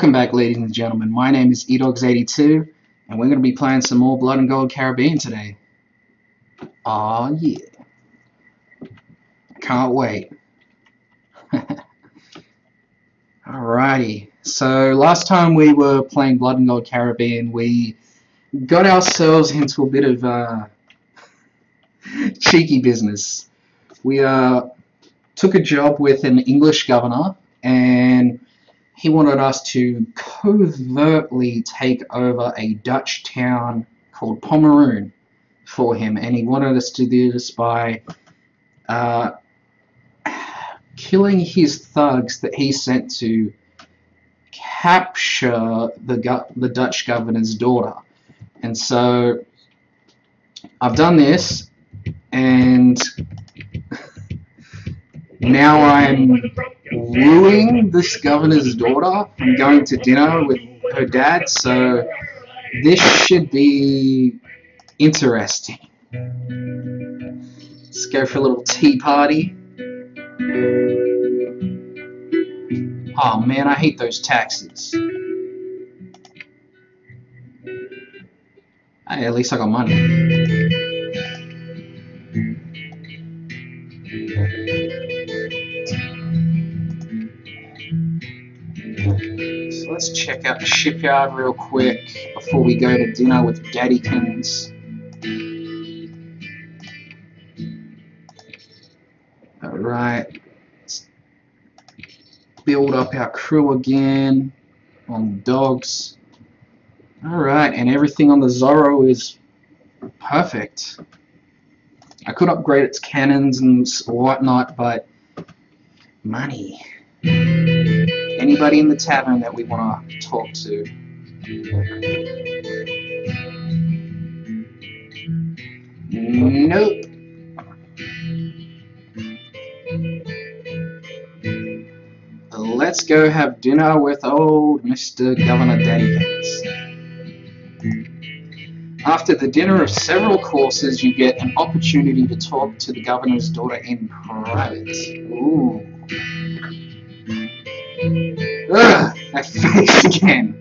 Welcome back ladies and gentlemen, my name is eDogs82 and we're going to be playing some more Blood and Gold Caribbean today. Aw yeah. Can't wait. Alrighty, so last time we were playing Blood and Gold Caribbean we got ourselves into a bit of uh, cheeky business. We uh, took a job with an English governor and he wanted us to covertly take over a Dutch town called Pomeroon for him, and he wanted us to do this by uh, killing his thugs that he sent to capture the the Dutch governor's daughter. And so I've done this, and now I'm wooing this governor's daughter from going to dinner with her dad, so this should be interesting. Let's go for a little tea party. Oh man, I hate those taxes. Hey, at least I got money. Let's check out the shipyard real quick before we go to dinner with Daddykins. Alright, build up our crew again on dogs. Alright, and everything on the Zorro is perfect. I could upgrade its cannons and whatnot, but money anybody in the tavern that we want to talk to. Nope. Let's go have dinner with old Mr. Governor Dankins. After the dinner of several courses, you get an opportunity to talk to the governor's daughter in private. Ooh. Ugh, that face again.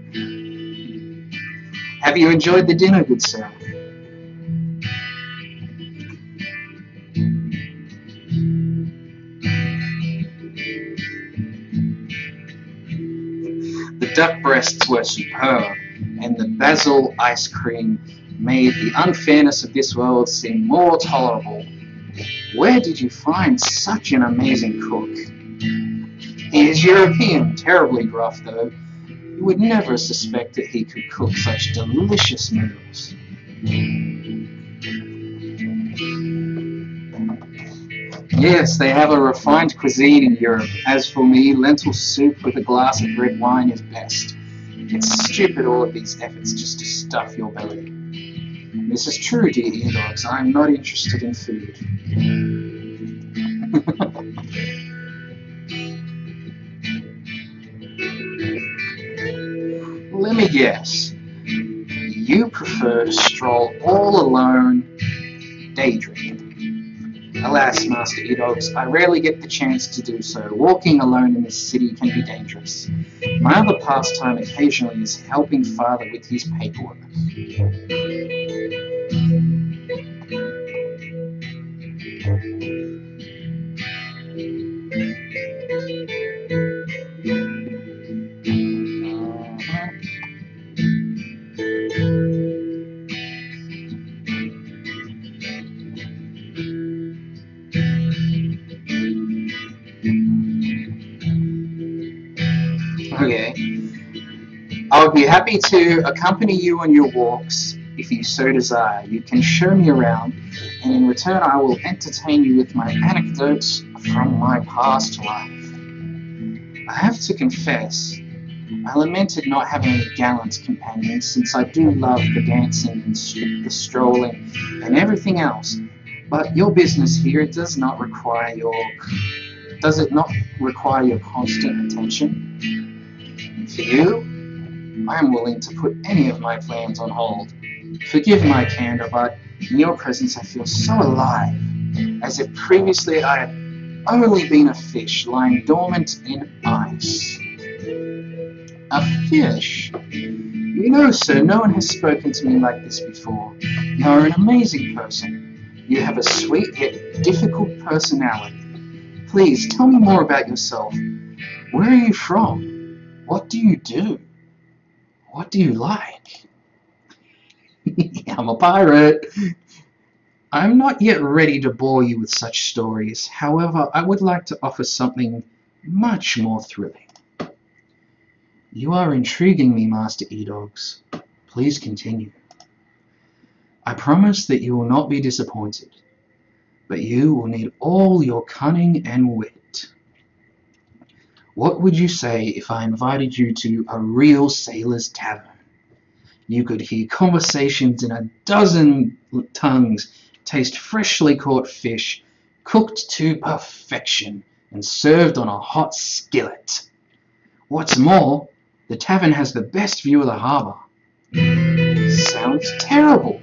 Have you enjoyed the dinner, good sir? The duck breasts were superb, and the basil ice cream made the unfairness of this world seem more tolerable. Where did you find such an amazing cook? He is European, terribly gruff though. You would never suspect that he could cook such delicious meals. Yes, they have a refined cuisine in Europe. As for me, lentil soup with a glass of red wine is best. It's stupid all of these efforts just to stuff your belly. This is true, dear eDogs. I am not interested in food. Let me guess. You prefer to stroll all alone, daydreaming. Alas, Master eDogs, I rarely get the chance to do so. Walking alone in this city can be dangerous. My other pastime occasionally is helping Father with his paperwork. Happy to accompany you on your walks if you so desire. You can show me around, and in return I will entertain you with my anecdotes from my past life. I have to confess, I lamented not having any gallant companions, since I do love the dancing and the strolling and everything else. But your business here does not require your does it not require your constant attention? For you, I am willing to put any of my plans on hold. Forgive my candor, but in your presence I feel so alive, as if previously I had only been a fish lying dormant in ice. A fish? You know, sir, no one has spoken to me like this before. You are an amazing person. You have a sweet yet difficult personality. Please tell me more about yourself. Where are you from? What do you do? What do you like? I'm a pirate. I'm not yet ready to bore you with such stories. However, I would like to offer something much more thrilling. You are intriguing me, Master E-Dogs. Please continue. I promise that you will not be disappointed, but you will need all your cunning and wit. What would you say if I invited you to a real sailor's tavern? You could hear conversations in a dozen tongues, taste freshly caught fish, cooked to perfection, and served on a hot skillet. What's more, the tavern has the best view of the harbour. Sounds terrible.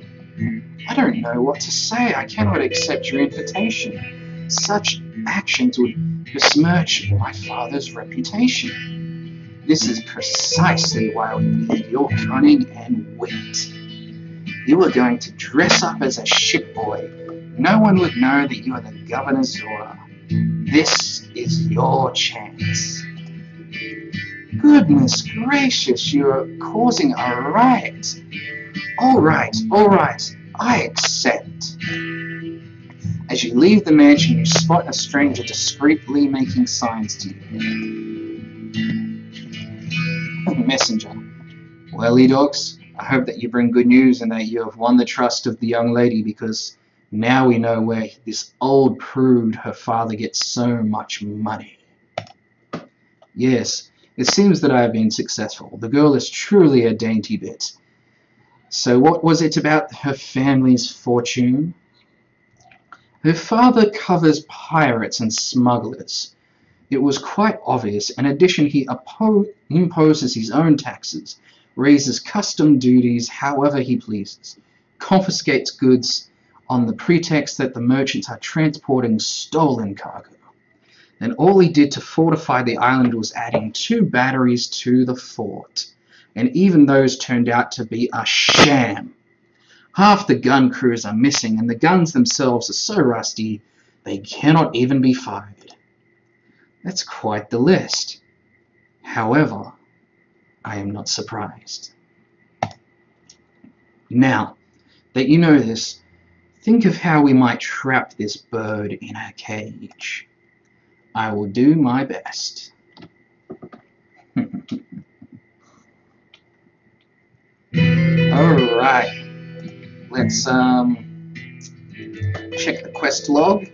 I don't know what to say. I cannot accept your invitation. Such actions would besmirch my father's reputation. This is precisely why we need your cunning and wit. You are going to dress up as a ship boy. No one would know that you are the governor's daughter. This is your chance. Goodness gracious, you are causing a riot. All right, all right, I accept. As you leave the mansion, you spot a stranger discreetly making signs to you. Messenger. Well, E-Dogs, I hope that you bring good news and that you have won the trust of the young lady because now we know where this old prude, her father, gets so much money. Yes, it seems that I have been successful. The girl is truly a dainty bit. So what was it about her family's fortune? Her father covers pirates and smugglers. It was quite obvious. In addition, he imposes his own taxes, raises custom duties however he pleases, confiscates goods on the pretext that the merchants are transporting stolen cargo. And all he did to fortify the island was adding two batteries to the fort. And even those turned out to be a sham. Half the gun crews are missing, and the guns themselves are so rusty they cannot even be fired. That's quite the list. However, I am not surprised. Now that you know this, think of how we might trap this bird in a cage. I will do my best. Alright. Let's um, check the quest log.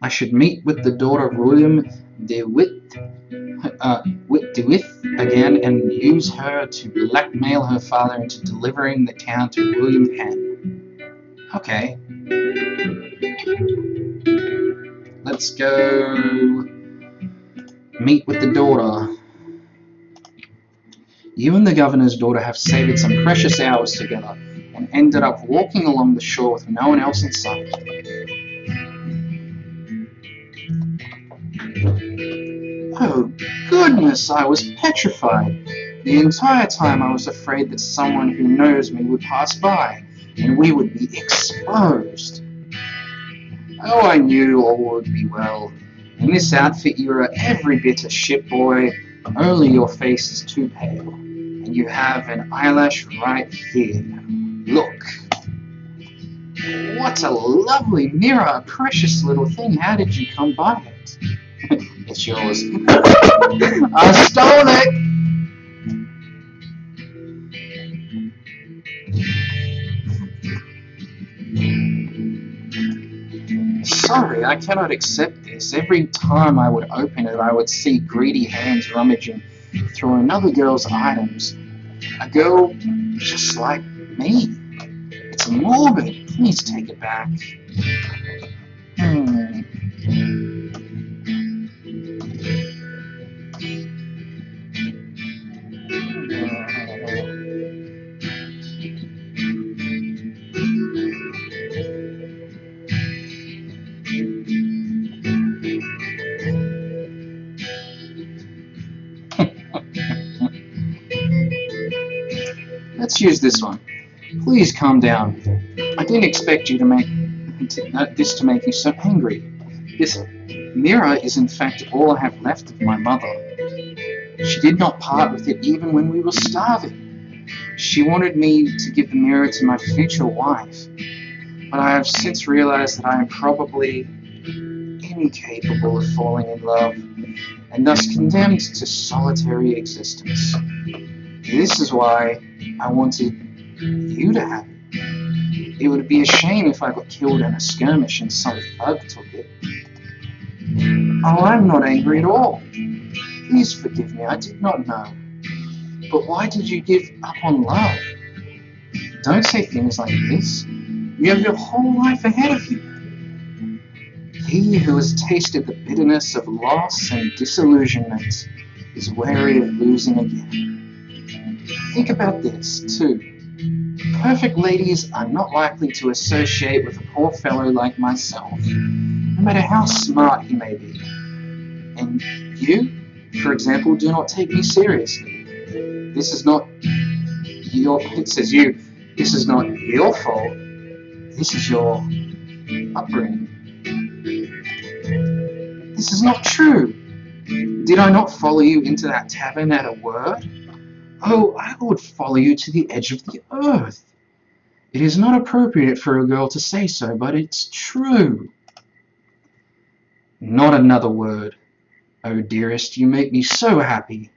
I should meet with the daughter of William DeWitt, uh, Witt DeWitt again and use her to blackmail her father into delivering the town to William Penn. Okay. Let's go meet with the daughter. You and the governor's daughter have saved some precious hours together and ended up walking along the shore with no one else in sight. Oh, goodness, I was petrified. The entire time I was afraid that someone who knows me would pass by, and we would be exposed. Oh, I knew all would be well. In this outfit you are every bit a ship boy, only your face is too pale, and you have an eyelash right here. Look. What a lovely mirror, a precious little thing. How did you come by it? it's yours. I stole it! sorry, I cannot accept this. Every time I would open it, I would see greedy hands rummaging through another girl's items. A girl just like me. It's moving. Please take it back. Hmm. Let's use this one. Please calm down. I didn't expect you to make this to make you so angry. This mirror is in fact all I have left of my mother. She did not part with it even when we were starving. She wanted me to give the mirror to my future wife, but I have since realized that I am probably incapable of falling in love, and thus condemned to solitary existence. This is why I wanted you to have it. It would be a shame if I got killed in a skirmish and some thug took it. Oh, I'm not angry at all. Please forgive me, I did not know. But why did you give up on love? Don't say things like this. You have your whole life ahead of you. He who has tasted the bitterness of loss and disillusionment is wary of losing again. Think about this, too. Perfect ladies are not likely to associate with a poor fellow like myself, no matter how smart he may be. And you, for example, do not take me seriously. This is not your, it says you, this is not your fault. This is your upbringing. This is not true. Did I not follow you into that tavern at a word? Oh, I would follow you to the edge of the earth. It is not appropriate for a girl to say so, but it's true. Not another word. Oh, dearest, you make me so happy.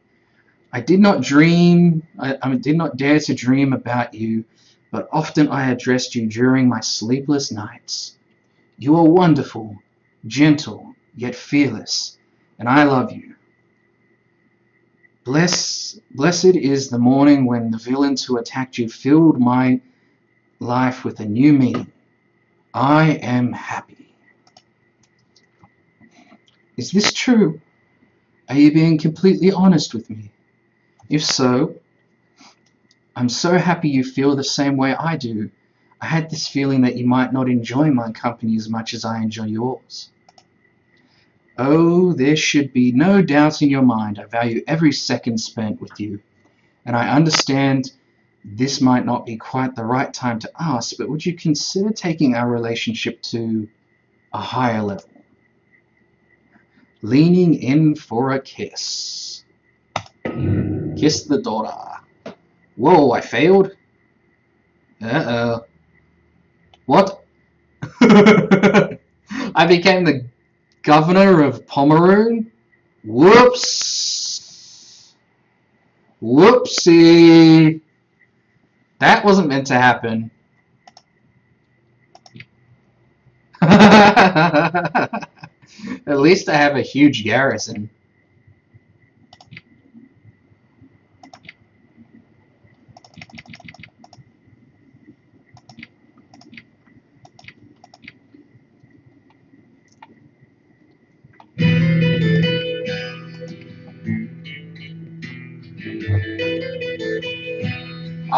I did not dream, I, I did not dare to dream about you, but often I addressed you during my sleepless nights. You are wonderful, gentle, yet fearless, and I love you. Bless, blessed is the morning when the villains who attacked you filled my life with a new meaning. I am happy. Is this true? Are you being completely honest with me? If so, I'm so happy you feel the same way I do. I had this feeling that you might not enjoy my company as much as I enjoy yours. Oh, there should be no doubt in your mind I value every second spent with you. And I understand this might not be quite the right time to ask, but would you consider taking our relationship to a higher level? Leaning in for a kiss. Kiss the daughter. Whoa, I failed? Uh-oh. What? I became the governor of Pomeroon? Whoops! Whoopsie! That wasn't meant to happen. At least I have a huge garrison.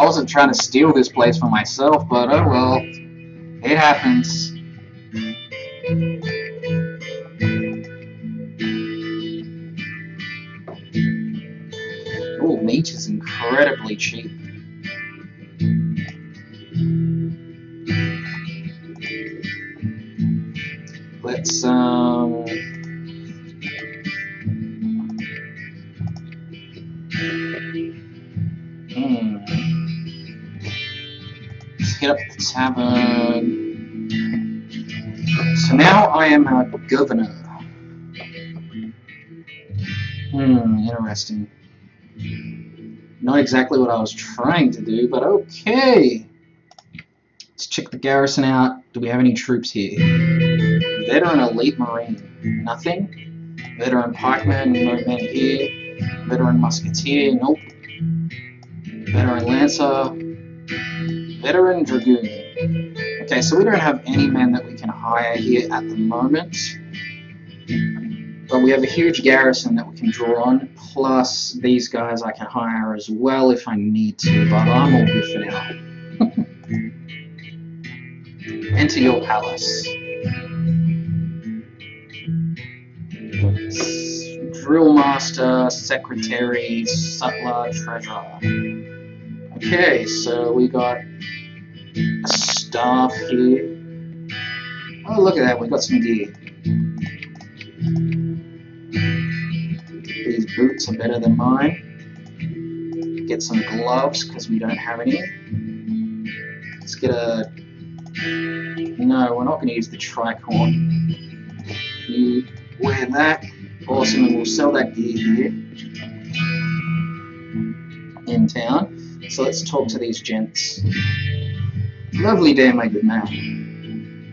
Wasn't trying to steal this place for myself, but oh well. It happens. Oh, meat is incredibly cheap. Tavern. So now I am a governor. Hmm, interesting. Not exactly what I was trying to do, but okay. Let's check the garrison out. Do we have any troops here? Veteran Elite Marine. Nothing. Veteran Pikeman, no men here. Veteran Musketeer, nope. Veteran Lancer. Veteran Dragoon. Okay, so we don't have any men that we can hire here at the moment. But we have a huge garrison that we can draw on, plus these guys I can hire as well if I need to, but I'm all good for now. Enter your palace. Drill master, secretary, sutler, treasurer. Okay, so we got staff here. Oh, look at that, we got some gear. These boots are better than mine. Get some gloves, because we don't have any. Let's get a... No, we're not going to use the tricorn. You wear that. Awesome, and we'll sell that gear here in town. So let's talk to these gents. Lovely day, my good man.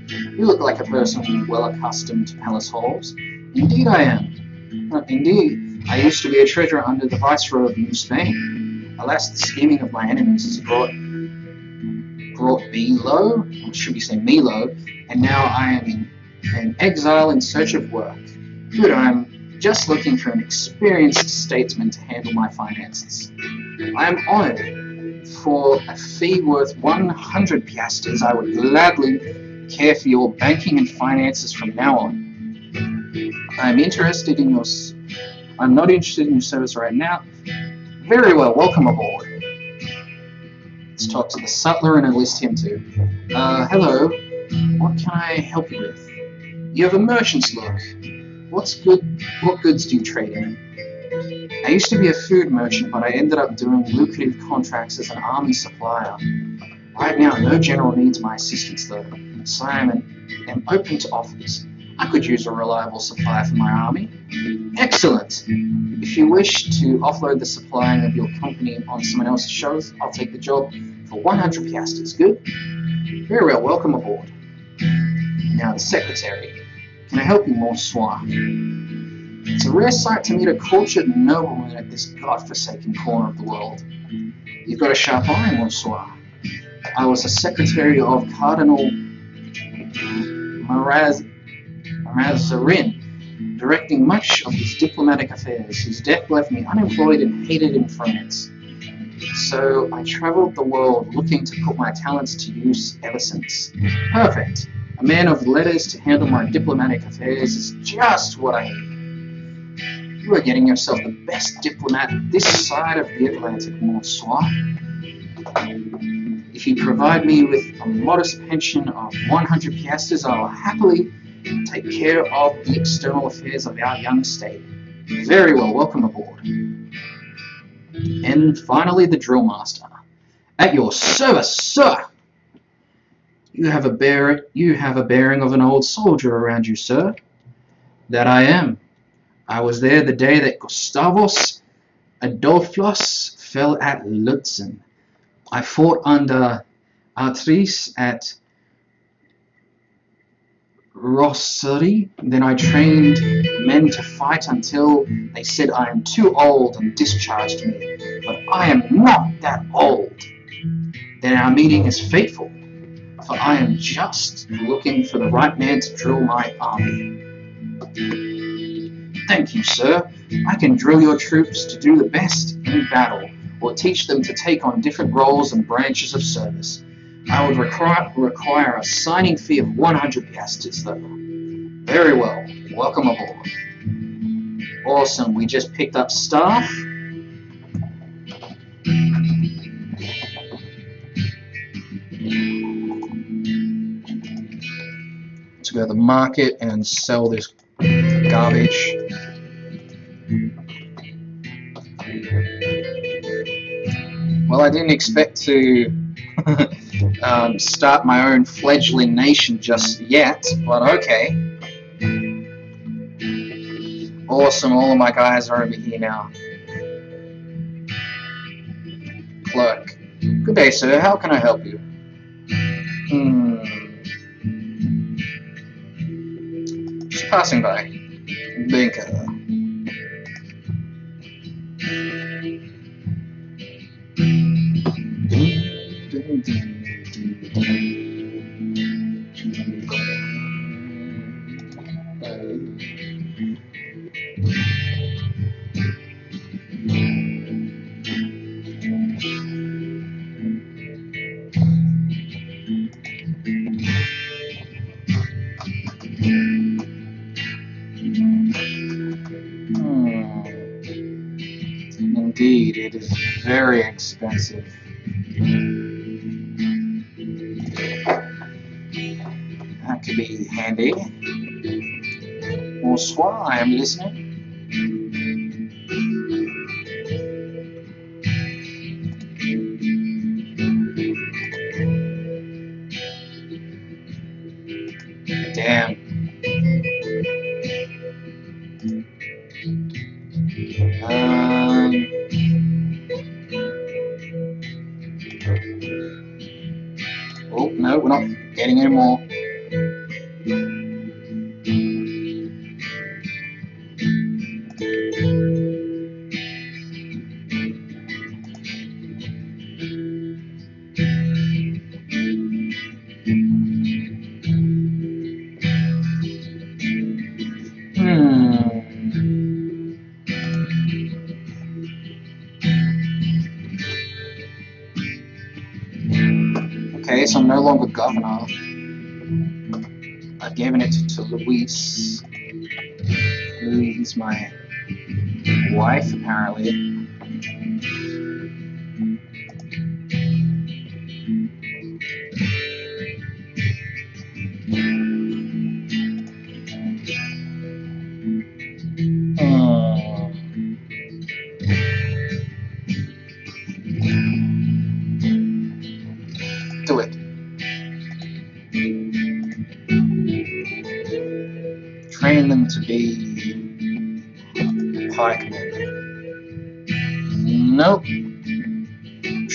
You look like a person well accustomed to palace halls. Indeed I am. Indeed, I used to be a treasurer under the Viceroy of New Spain. Alas, the scheming of my enemies has brought brought me low, or should we say me low, and now I am in, in exile in search of work. Good, I'm just looking for an experienced statesman to handle my finances. I am honored. For a fee worth 100 piastres, I would gladly care for your banking and finances from now on. I am interested in your... I'm not interested in your service right now. Very well, welcome aboard. Let's talk to the sutler and enlist him too. Uh, hello. What can I help you with? You have a merchant's look. What's good? What goods do you trade in? I used to be a food merchant, but I ended up doing lucrative contracts as an army supplier. Right now, no general needs my assistance though, so I am, am open to offers. I could use a reliable supplier for my army. Excellent! If you wish to offload the supplying of your company on someone else's shows, I'll take the job for 100 piastres. Good? Very well, welcome aboard. Now, the secretary. Can I help you, Monsieur? It's a rare sight to meet a cultured nobleman at this godforsaken corner of the world. You've got a sharp eye, Monsieur. I was a secretary of Cardinal Mazarin, directing much of his diplomatic affairs. His death left me unemployed and hated in France. So I traveled the world looking to put my talents to use ever since. Perfect. A man of letters to handle my diplomatic affairs is just what I need. You are getting yourself the best diplomat this side of the Atlantic, Monsieur. If you provide me with a modest pension of 100 piastres, I will happily take care of the external affairs of our young state. Very well, welcome aboard. And finally, the drill master. At your service, sir. You have a bear. You have a bearing of an old soldier around you, sir. That I am. I was there the day that Gustavus Adolphus fell at Lutzen. I fought under Artrice at Rossari. Then I trained men to fight until they said I am too old and discharged me. But I am not that old. Then our meeting is fateful, for I am just looking for the right man to drill my army. Thank you, sir. I can drill your troops to do the best in battle, or teach them to take on different roles and branches of service. I would require, require a signing fee of 100 piastres, though. Very well. Welcome aboard. Awesome. We just picked up staff. To go to the market and sell this garbage. Well, I didn't expect to um, start my own fledgling nation just yet, but okay. Awesome, all of my guys are over here now. Clerk. Good day, sir. How can I help you? Hmm. Just passing by. Banker. It is very expensive. That could be handy. Bonsoir, I am listening.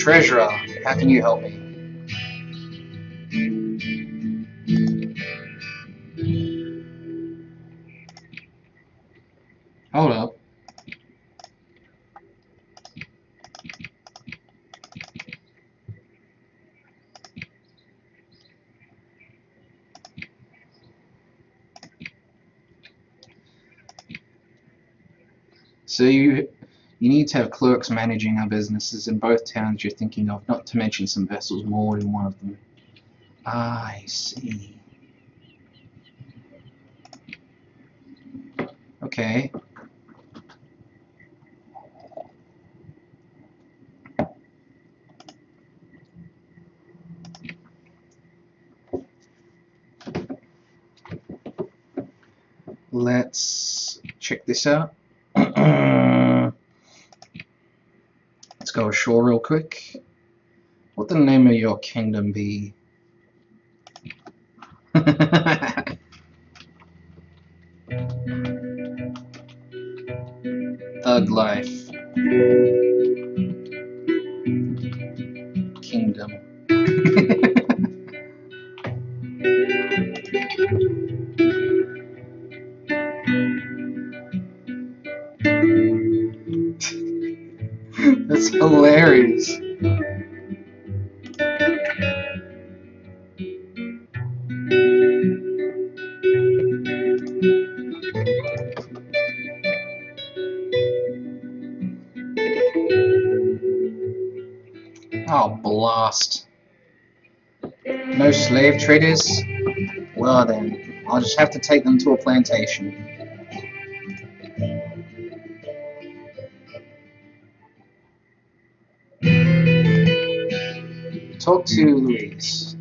Treasurer, how can you help me? Hold up. So you you need to have clerks managing our businesses in both towns you're thinking of, not to mention some vessels moored in one of them. Ah, I see. Okay. Let's check this out. Go ashore real quick. What the name of your kingdom be? Well then, I'll just have to take them to a plantation. Talk to Louise.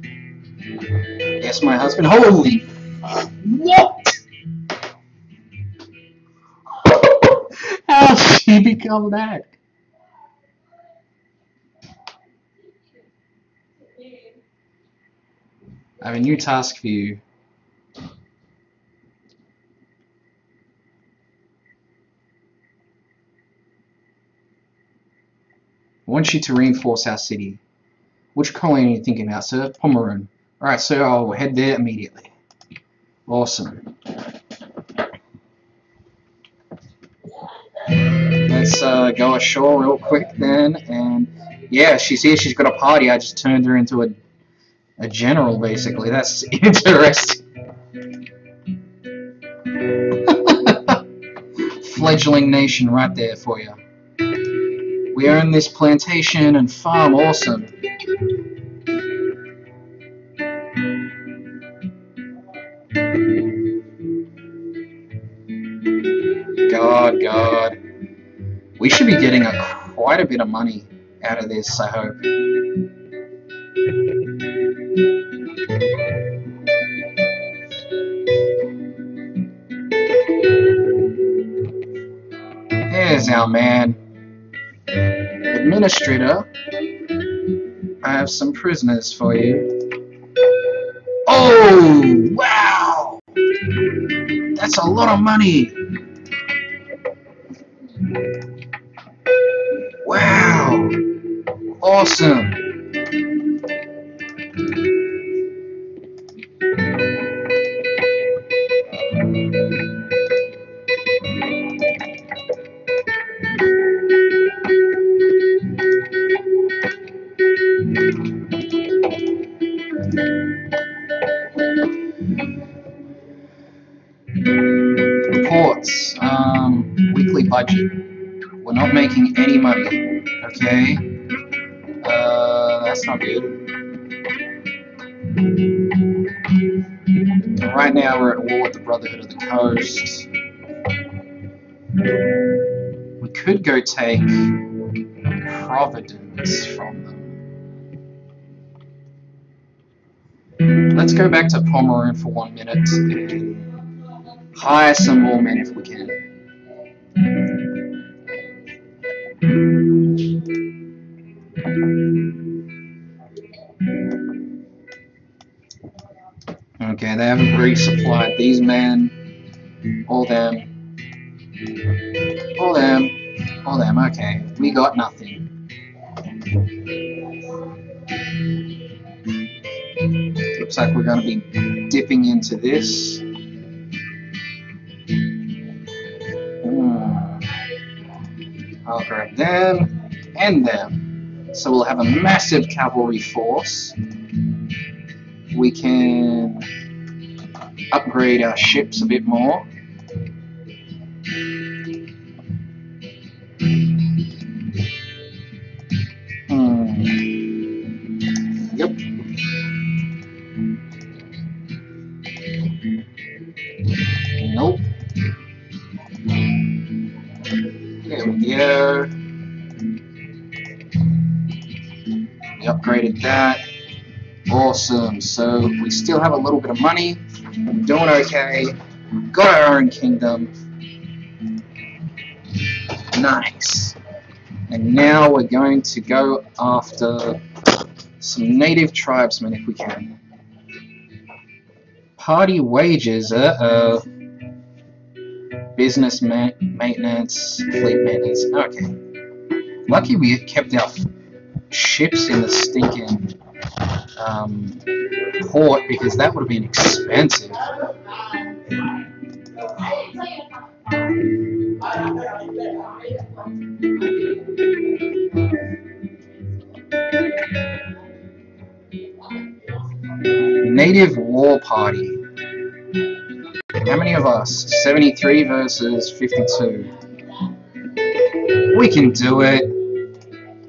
Yes, my husband. Holy! What? How did she become that? I have a new task for you. I want you to reinforce our city. Which colony are you thinking about, sir? Pomeroon. Alright, so I'll head there immediately. Awesome. Let's uh, go ashore real quick then, and yeah, she's here, she's got a party, I just turned her into a, a general, basically. That's interesting. Fledgling nation right there for you. We own this plantation and farm, awesome. God, God. We should be getting a, quite a bit of money out of this, I hope. There's our man. Administrator, I have some prisoners for you. Oh, wow! That's a lot of money! Wow! Awesome! Coast. We could go take Providence from them. Let's go back to Pomeroon for one minute and hire some more men if we can. Okay, they haven't resupplied these men. All them. All them. All them. Okay, we got nothing. Looks like we're going to be dipping into this. Hmm. I'll grab them and them. So we'll have a massive cavalry force. We can upgrade our ships a bit more. Hmm. Yep. Nope. We. We upgraded that. Awesome. So we still have a little bit of money. Doing okay. Got our own kingdom. Nice. And now we're going to go after some native tribesmen if we can. Party wages, uh-oh. Business ma maintenance, fleet maintenance, okay. Lucky we kept our ships in the stinking um, port because that would have been expensive. Native War Party. How many of us? 73 versus 52. We can do it.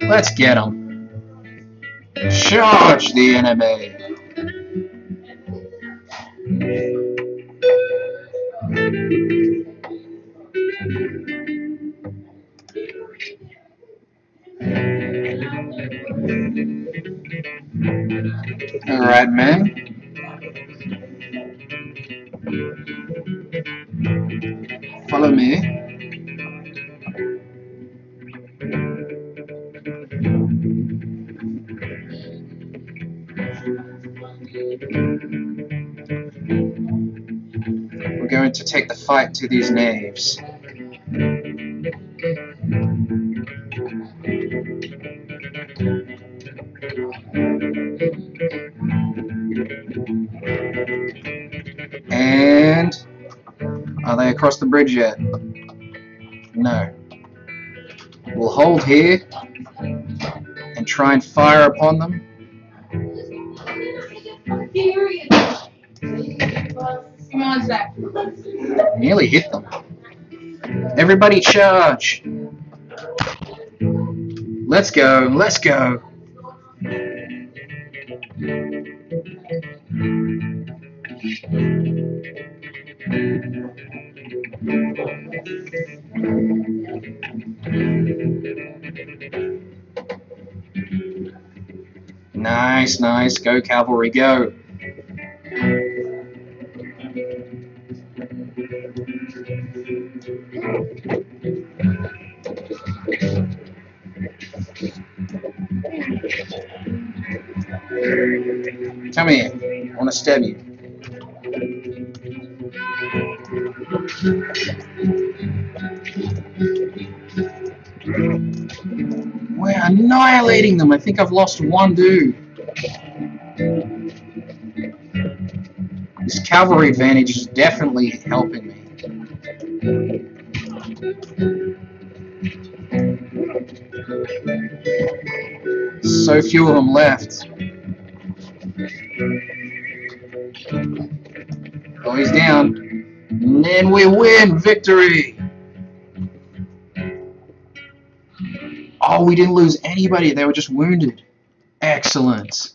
Let's get them. Charge the enemy. Alright, man. Follow me. Fight to these knaves. And are they across the bridge yet? No. We'll hold here and try and fire upon them. Nearly hit them. Everybody charge! Let's go, let's go. Nice, nice. Go, cavalry, go. We're annihilating them. I think I've lost one dude. This cavalry advantage is definitely helping me. So few of them left. Win! Victory! Oh, we didn't lose anybody. They were just wounded. Excellent.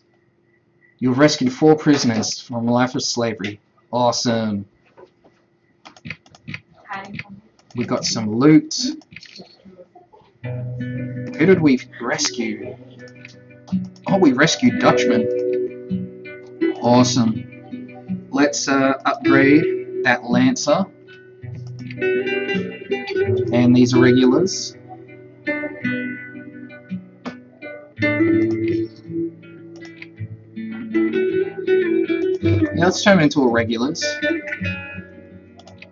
You've rescued four prisoners from life of slavery. Awesome. We got some loot. Who did we rescue? Oh, we rescued Dutchman. Awesome. Let's uh, upgrade that Lancer. These regulars. Yeah, let's turn them into irregulars.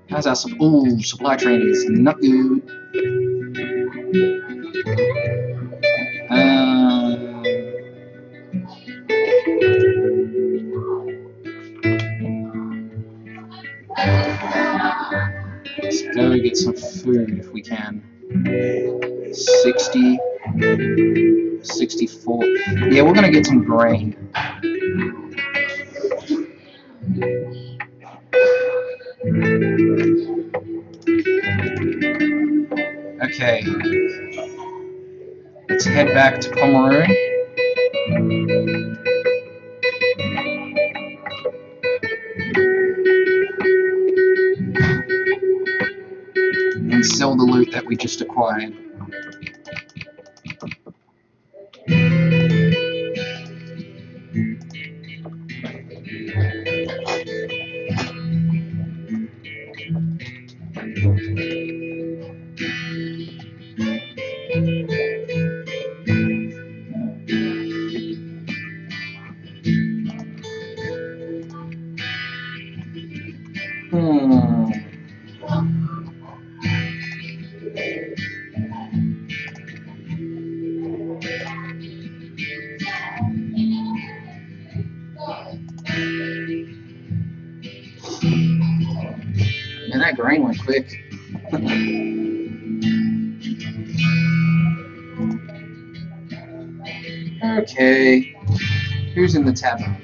How's our Ooh, supply train is not good. Um, let's go get some food if we can. 60, 64. Yeah, we're gonna get some grain. Okay. Let's head back to Pomeroon. Who's in the tavern?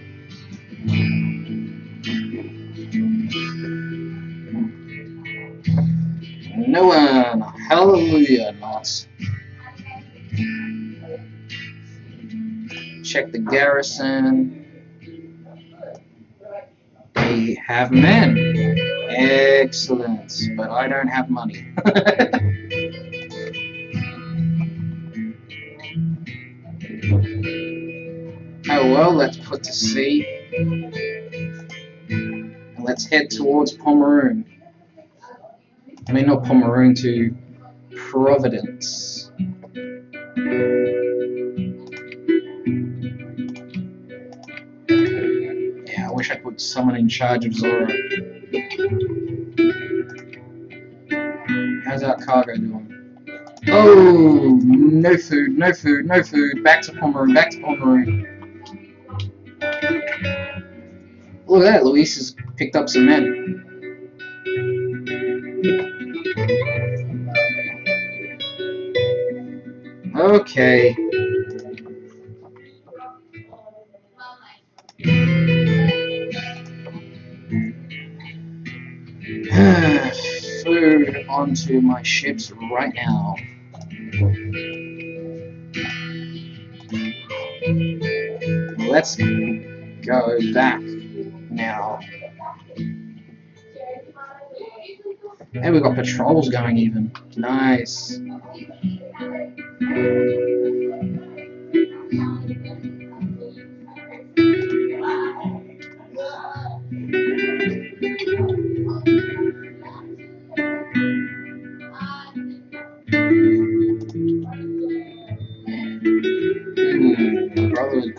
No one. Hallelujah, not. Check the garrison. They have men. Excellent. But I don't have money. well, let's put to sea. And let's head towards Pomeroon. I mean, not Pomeroon to Providence. Yeah, I wish I put someone in charge of Zora. How's our cargo doing? Oh, no food, no food, no food. Back to Pomeroon, back to Pomeroon. Look at that, Luis has picked up some men. Okay. Food onto my ships right now. Let's go back And we've got patrols going even. Nice. Hmm,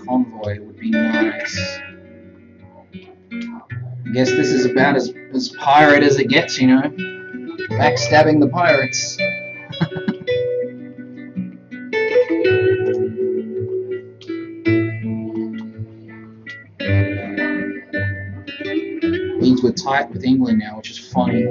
convoy would be nice. I guess this is about as, as pirate as it gets, you know? Backstabbing the pirates. Means we're tight with England now, which is funny.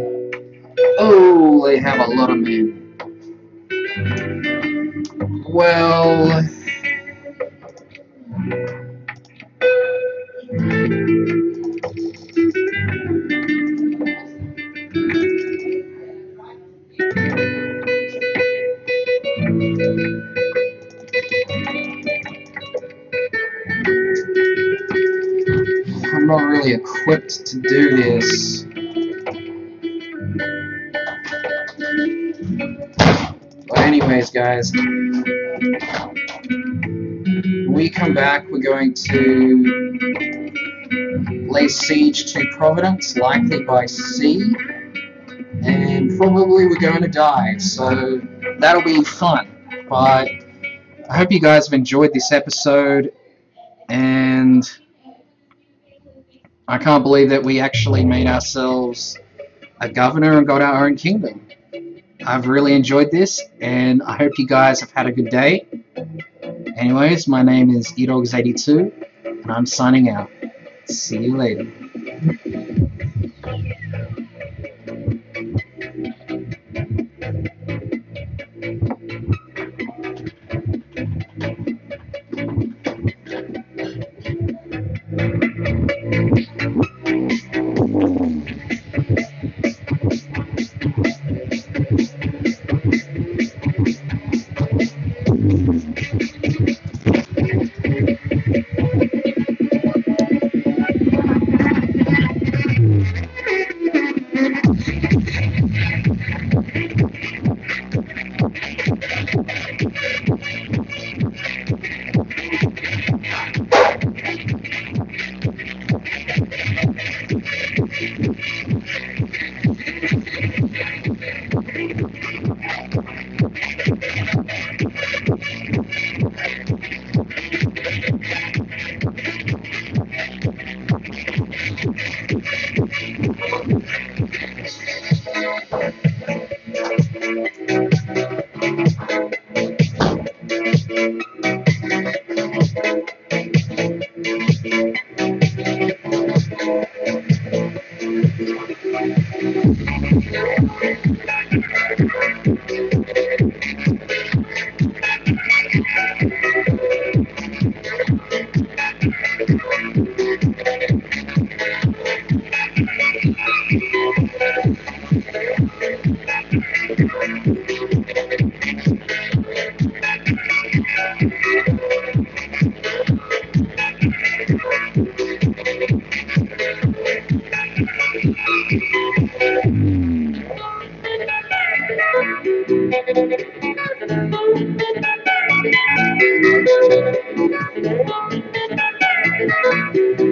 To do this. But anyways, guys, when we come back, we're going to lay siege to Providence, likely by sea, and probably we're going to die. So that'll be fun. But I hope you guys have enjoyed this episode, and I can't believe that we actually made ourselves a governor and got our own kingdom. I've really enjoyed this, and I hope you guys have had a good day. Anyways, my name is edogs82, and I'm signing out. See you later. Thank you.